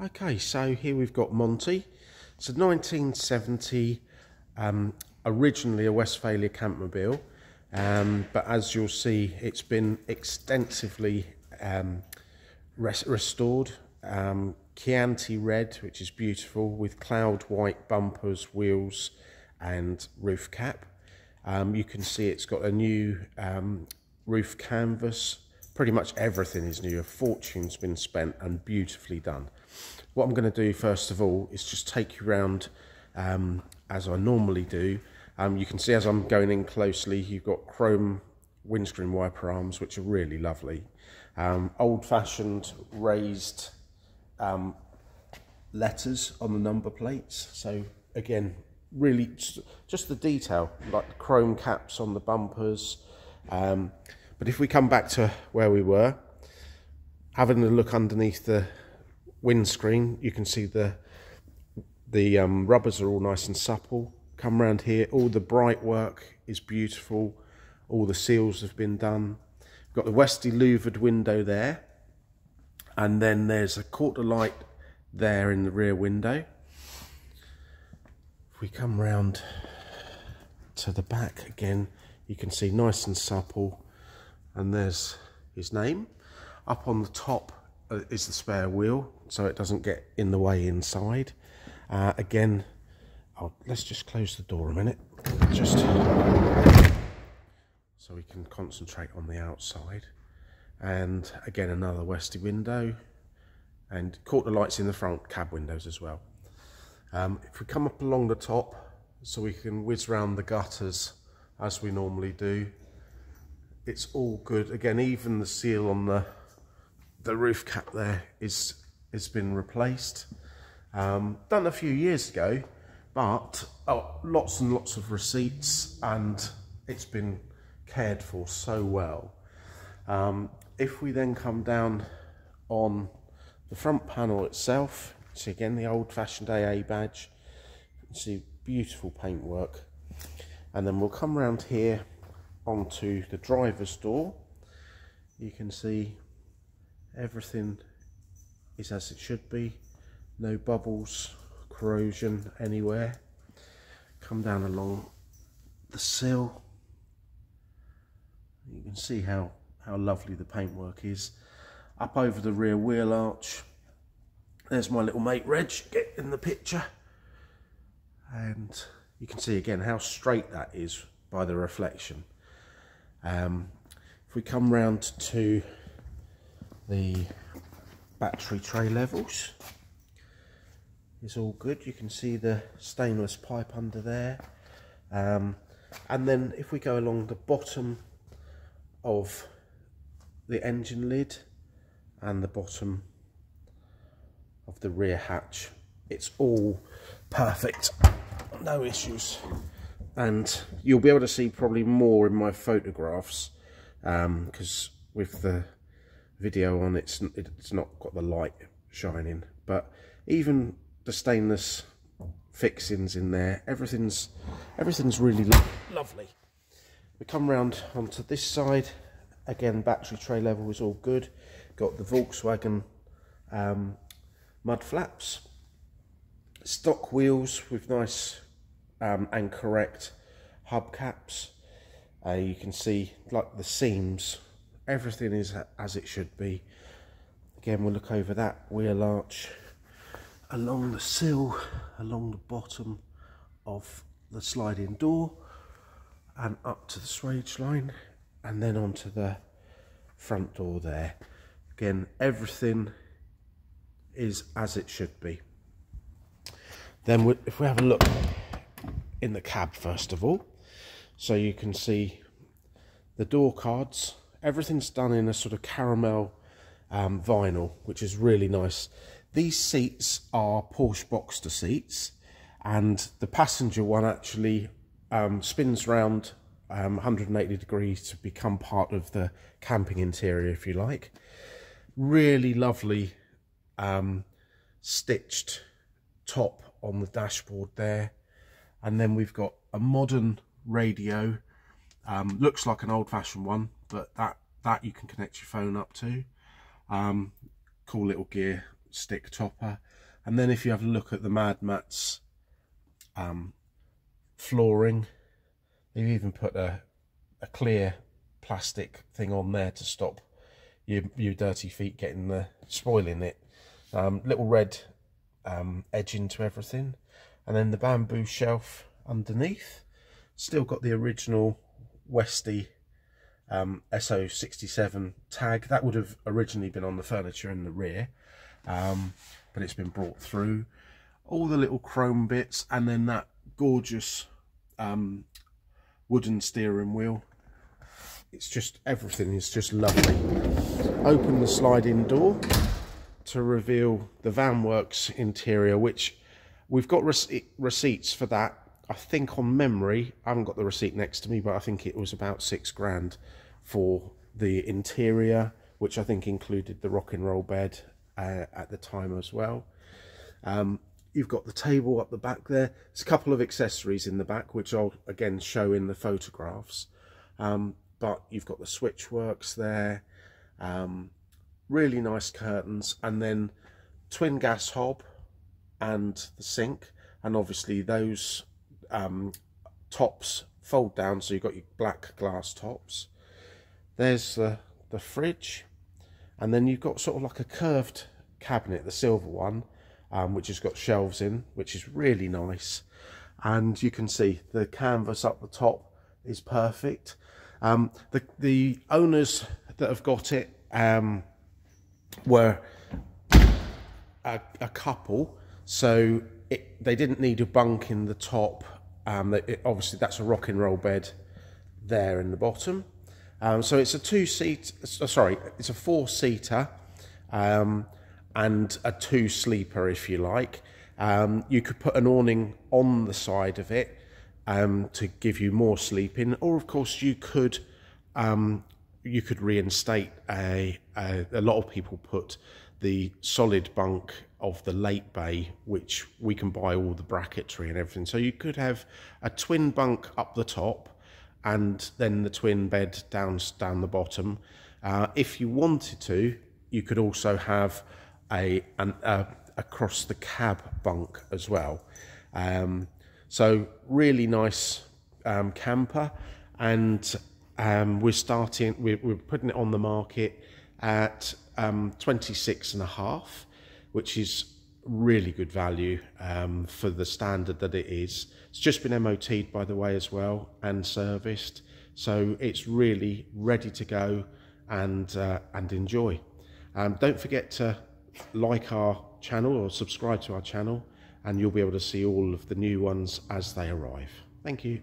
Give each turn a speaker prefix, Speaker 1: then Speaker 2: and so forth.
Speaker 1: Okay, so here we've got Monty. It's a 1970, um, originally a Westfalia Campmobile, um, but as you'll see, it's been extensively um, res restored. Um, Chianti red, which is beautiful, with cloud white bumpers, wheels, and roof cap. Um, you can see it's got a new um, roof canvas. Pretty much everything is new. A fortune's been spent and beautifully done. What I'm going to do first of all is just take you around um, as I normally do. Um, you can see as I'm going in closely, you've got chrome windscreen wiper arms, which are really lovely. Um, old-fashioned raised um, letters on the number plates. So again, really just, just the detail, like the chrome caps on the bumpers. Um, but if we come back to where we were, having a look underneath the windscreen, you can see the the um, rubbers are all nice and supple. Come around here, all the bright work is beautiful. All the seals have been done. We've got the Westy louvered window there. And then there's a quarter light there in the rear window. If we come round to the back again, you can see nice and supple. And there's his name. Up on the top uh, is the spare wheel, so it doesn't get in the way inside. Uh, again, oh, let's just close the door a minute, just so we can concentrate on the outside. And again, another Westy window, and quarter lights in the front cab windows as well. Um, if we come up along the top, so we can whiz round the gutters as we normally do, it's all good. Again, even the seal on the the roof cap there is has been replaced. Um, done a few years ago, but oh, lots and lots of receipts, and it's been cared for so well. Um, if we then come down on the front panel itself, see again the old-fashioned AA badge. see beautiful paintwork, and then we'll come around here onto the driver's door. You can see everything is as it should be. No bubbles corrosion anywhere. Come down along the sill. You can see how how lovely the paintwork is. Up over the rear wheel arch there's my little mate Reg get in the picture. And you can see again how straight that is by the reflection um, if we come round to the battery tray levels it's all good. You can see the stainless pipe under there. Um, and then if we go along the bottom of the engine lid and the bottom of the rear hatch it's all perfect. No issues and you'll be able to see probably more in my photographs because um, with the video on it's it's not got the light shining. But even the stainless fixings in there everything's everything's really lo lovely. We come round onto this side. Again battery tray level is all good. Got the Volkswagen um, mud flaps. Stock wheels with nice um, and correct hubcaps. Uh, you can see like the seams. Everything is as it should be. Again we'll look over that wheel arch along the sill along the bottom of the sliding door and up to the swage line and then onto the front door there. Again everything is as it should be. Then we, if we have a look in the cab first of all so you can see the door cards everything's done in a sort of caramel um, vinyl, which is really nice. These seats are Porsche Boxster seats, and the passenger one actually um, spins round um, 180 degrees to become part of the camping interior, if you like. Really lovely um, stitched top on the dashboard there. And then we've got a modern radio. Um, looks like an old-fashioned one, but that that you can connect your phone up to um, cool little gear stick topper. And then if you have a look at the Mad Mats um, flooring, they've even put a, a clear plastic thing on there to stop your, your dirty feet getting the spoiling it. Um, little red um, edging to everything. And then the bamboo shelf underneath. Still got the original Westy um, SO67 tag. That would have originally been on the furniture in the rear, um, but it's been brought through. All the little chrome bits, and then that gorgeous um, wooden steering wheel. It's just, everything is just lovely. Open the sliding door to reveal the Vanwurks interior, which we've got receipts for that I think on memory, I haven't got the receipt next to me, but I think it was about six grand for the interior, which I think included the rock and roll bed uh, at the time as well. Um, you've got the table up the back there. There's a couple of accessories in the back, which I'll again show in the photographs. Um, but you've got the switch works there, um, really nice curtains, and then twin gas hob and the sink. And obviously those um, tops fold down so you've got your black glass tops there's the the fridge and then you've got sort of like a curved cabinet the silver one um, which has got shelves in which is really nice and you can see the canvas up the top is perfect um, the the owners that have got it um, were a, a couple so it, they didn't need a bunk in the top um, it, obviously, that's a rock and roll bed there in the bottom. Um, so it's a two-seat, uh, sorry, it's a four-seater um, and a two-sleeper, if you like. Um, you could put an awning on the side of it um, to give you more sleeping, or of course you could um, you could reinstate a, a. A lot of people put the solid bunk of the late bay, which we can buy all the bracketry and everything. So you could have a twin bunk up the top and then the twin bed down, down the bottom. Uh, if you wanted to, you could also have a, an, across the cab bunk as well. Um, so really nice um, camper and um, we're starting, we're, we're putting it on the market at um, 26 and a half, which is really good value um, for the standard that it is. It's just been MOT'd by the way as well and serviced. So it's really ready to go and, uh, and enjoy. Um, don't forget to like our channel or subscribe to our channel and you'll be able to see all of the new ones as they arrive. Thank you.